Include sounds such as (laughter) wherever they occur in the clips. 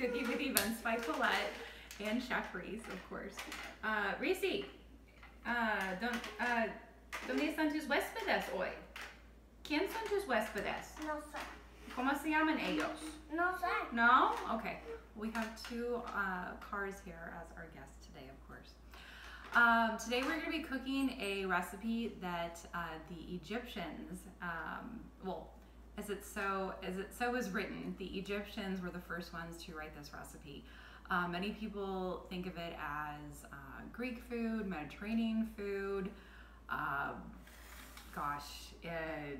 Cooking with Events by Collette and Chef Reese, of course. Uh, Reese, uh, don, uh, ¿dónde están tus huéspedes hoy? ¿Quién son tus huéspedes? No sé. ¿Cómo se llaman ellos? No sé. No? Okay. We have two uh, cars here as our guests today, of course. Um, today we're going to be cooking a recipe that uh, the Egyptians, um, well, as it so as it so is written, the Egyptians were the first ones to write this recipe. Uh, many people think of it as uh, Greek food, Mediterranean food, uh, gosh, uh,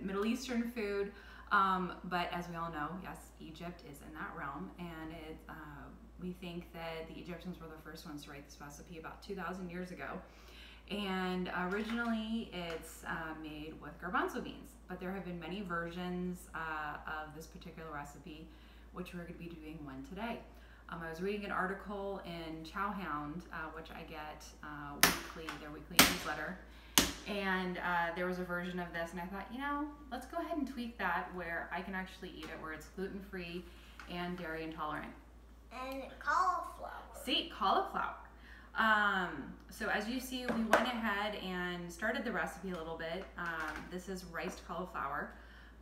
Middle Eastern food. Um, but as we all know, yes, Egypt is in that realm, and it, uh, we think that the Egyptians were the first ones to write this recipe about 2,000 years ago. And originally, it's uh, made with garbanzo beans, but there have been many versions uh, of this particular recipe, which we're going to be doing one today. Um, I was reading an article in Chowhound, uh, which I get uh, weekly, their weekly newsletter, and uh, there was a version of this and i thought you know let's go ahead and tweak that where i can actually eat it where it's gluten-free and dairy intolerant And cauliflower. see cauliflower um, so as you see we went ahead and started the recipe a little bit um, this is riced cauliflower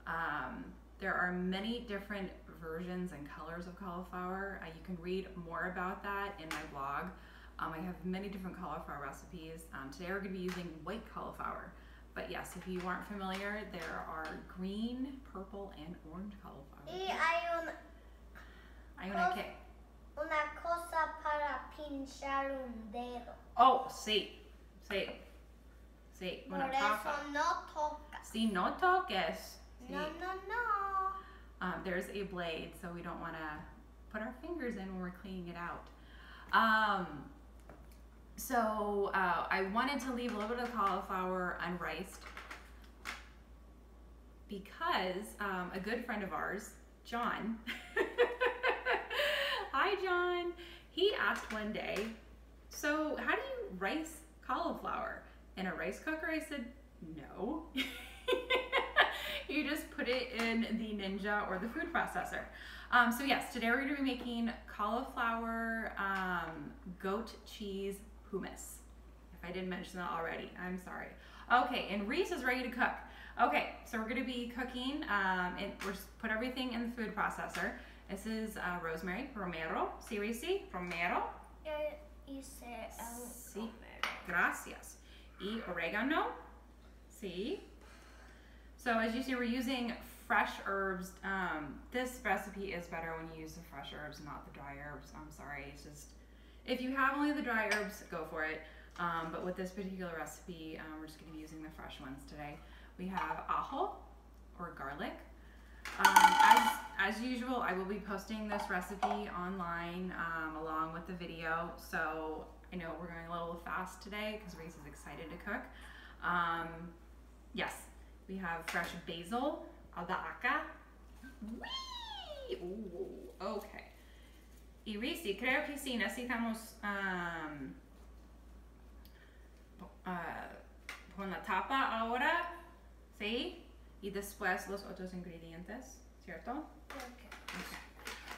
um, there are many different versions and colors of cauliflower uh, you can read more about that in my blog um, I have many different cauliflower recipes. Um, today we're going to be using white cauliflower. But yes, if you aren't familiar, there are green, purple, and orange cauliflower. Un, Hay una cosa para pinchar un dedo. Oh, sí, sí, sí. Por Una eso no toca. Sí, no toques. Sí. No, no, no. Um, there's a blade, so we don't want to put our fingers in when we're cleaning it out. Um, so uh, I wanted to leave a little bit of cauliflower unriced because um, a good friend of ours, John, (laughs) hi John, he asked one day, so how do you rice cauliflower in a rice cooker? I said, no. (laughs) you just put it in the Ninja or the food processor. Um, so yes, today we're going to be making cauliflower um, goat cheese hummus. If I didn't mention that already, I'm sorry. Okay, and Reese is ready to cook. Okay, so we're going to be cooking, um, and we're just put everything in the food processor. This is uh, rosemary, romero, See, si Reese, romero, Yo hice el Sí. romero. gracias, y oregano, see. So as you see, we're using fresh herbs. Um, this recipe is better when you use the fresh herbs, not the dry herbs. I'm sorry, it's just if you have only the dry herbs, go for it. Um, but with this particular recipe, um, we're just going to be using the fresh ones today. We have ajo or garlic. As, usual, I will be posting this recipe online um, along with the video. So I know we're going a little fast today because Reese is excited to cook. Um, yes, we have fresh basil, albahaca. Whee! Ooh, okay. Y Reese, creo que sí, necesitamos um, uh, pon la tapa ahora, ¿sí? Y después los otros ingredientes, ¿cierto? Okay.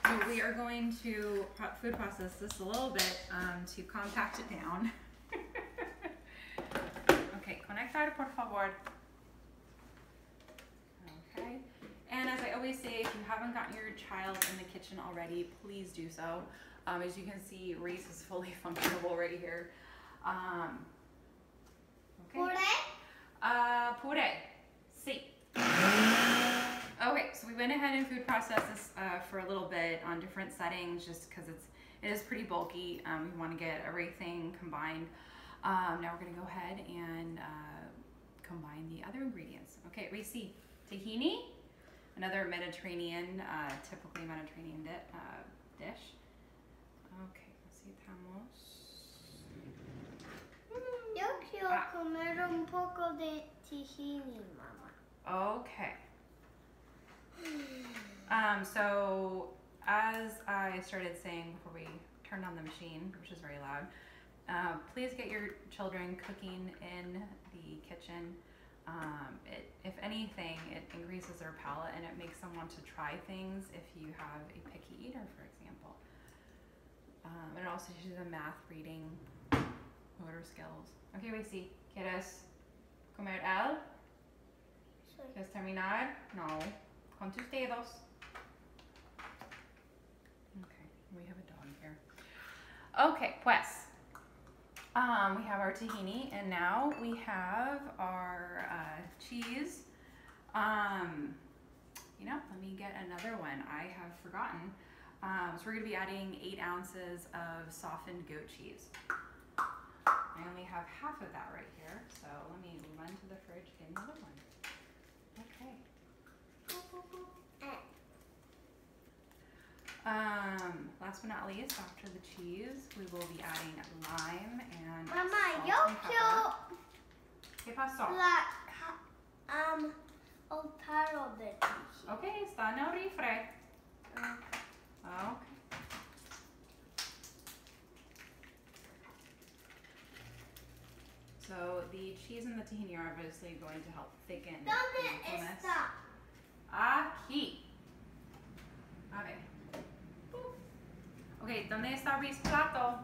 So we are going to food process this a little bit um, to compact it down. (laughs) okay, conectar por favor. Okay, and as I always say, if you haven't gotten your child in the kitchen already, please do so. Um, as you can see, Reese is fully (laughs) functionable right here. Um, okay. Puree? Uh, puree. Sí. Okay, so we went ahead and food processed this uh, for a little bit on different settings just because it's it is pretty bulky. Um, we want to get everything combined. Um, now we're going to go ahead and uh, combine the other ingredients. Okay, we see tahini, another Mediterranean, uh, typically Mediterranean di uh, dish. Okay, necesitamos. Yo quiero Ah. comer un poco de tahini, mamá. Okay. Um, so as I started saying before we turned on the machine, which is very loud, uh, please get your children cooking in the kitchen. Um, it, if anything, it increases their palate and it makes them want to try things if you have a picky eater, for example. Um, and it also teaches them math, reading, motor skills. Ok, Racy, ¿quieres comer el? Soy. ¿Quieres terminar? No. Con tus dedos. Okay, we have a dog here. Okay, pues. Um, we have our tahini, and now we have our uh, cheese. Um, you know, let me get another one. I have forgotten. Um, so we're gonna be adding eight ounces of softened goat cheese. I only have half of that right here, so let me run to the fridge get another one. Okay. Um, last but not least, after the cheese, we will be adding lime and Mama, salt yo and pepper. ¿Qué pasó? la ca- um de cheese. Okay, está en el refri. Okay. So the cheese and the tahini are obviously going to help thicken the ¿Dónde hummus. Aquí. A ver. Ok, ¿dónde está plato?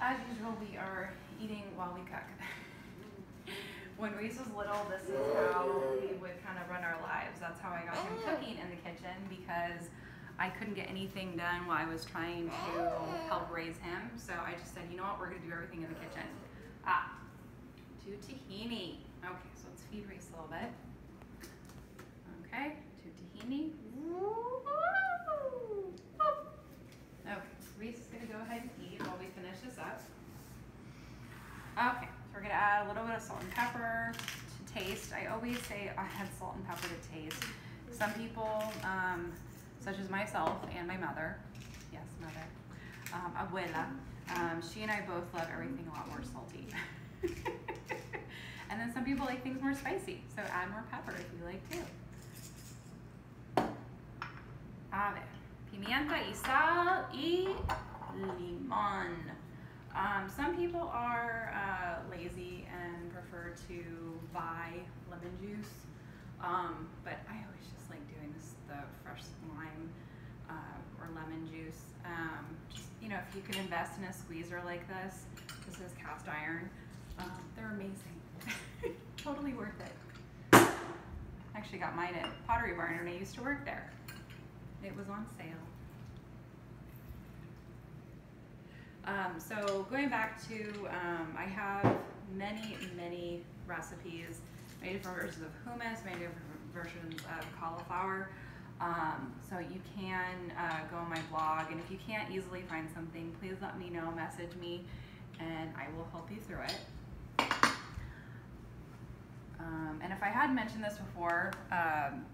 As usual, we are eating while we cook. when Reese was little, this is how we would kind of run our lives. That's how I got him cooking in the kitchen because I couldn't get anything done while I was trying to help raise him. So I just said, you know what, we're going to do everything in the kitchen. Ah, two tahini. Okay, so let's feed Reese a little bit. Okay, to tahini. Okay, Reese is gonna go ahead and eat while we finish this up. Okay, so we're gonna add a little bit of salt and pepper to taste. I always say I add salt and pepper to taste. Some people, um, such as myself and my mother, yes, mother, um, abuela, um, she and I both love everything a lot more salty. (laughs) and then some people like things more spicy, so add more pepper if you like too. A ver, pimienta y sal y limón. Um, some people are uh, lazy and prefer to buy lemon juice, um, but I always just like doing this the fresh lime uh, or lemon juice. Um, just you know, if you can invest in a squeezer like this, this is cast iron. Um, they're amazing, (laughs) totally worth it. Actually got mine at Pottery Barn and I used to work there. It was on sale. Um, so going back to, um, I have many, many recipes, many different versions of hummus, many different versions of cauliflower. Um, so you can uh, go on my blog, and if you can't easily find something, please let me know, message me, and I will help you through it. Um, and if I had mentioned this before, um,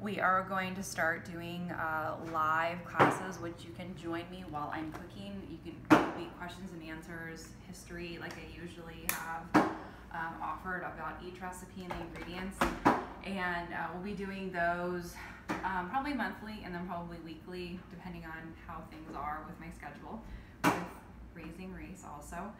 we are going to start doing uh, live classes, which you can join me while I'm cooking. You can be questions and answers, history, like I usually have um, offered about each recipe and the ingredients. And uh, we'll be doing those um, probably monthly and then probably weekly, depending on how things are with my schedule, with raising Reese also.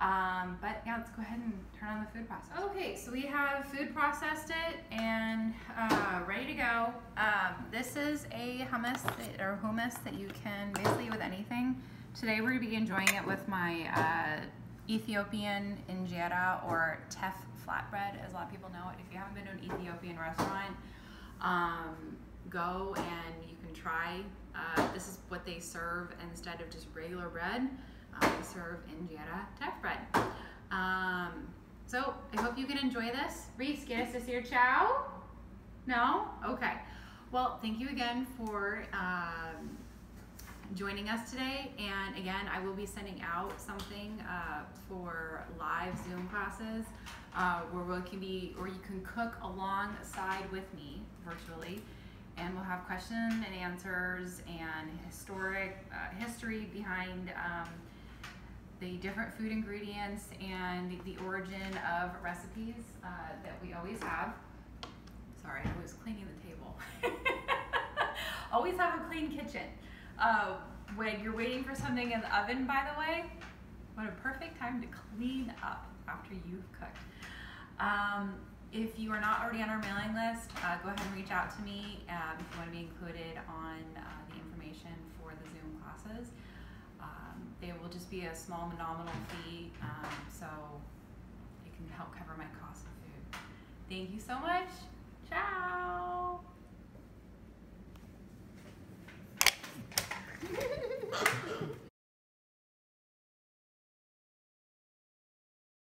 Um, but yeah, let's go ahead and turn on the food processor. Okay, so we have food processed it and uh, ready to go. Um, this is a hummus that, or hummus that you can basically eat with anything. Today we're going to be enjoying it with my uh, Ethiopian injera or teff flatbread, as a lot of people know it. If you haven't been to an Ethiopian restaurant, um, go and you can try. Uh, this is what they serve instead of just regular bread. Um, they serve injera teff bread. Um, so I hope you can enjoy this. Reese, this decir ciao? No? Okay. Well, thank you again for um, joining us today. And again, I will be sending out something uh, for live Zoom classes uh, where we can be, or you can cook alongside with me virtually. And we'll have question and answers and historic uh, history behind um, the different food ingredients and the origin of recipes uh, that we always have. Sorry, I was cleaning the table. (laughs) always have a clean kitchen. Uh, when you're waiting for something in the oven, by the way, what a perfect time to clean up after you've cooked. Um, if you are not already on our mailing list, uh, go ahead and reach out to me um, if you want to be included on They will just be a small nominal fee, um, so it can help cover my cost of food. Thank you so much. Ciao. (laughs)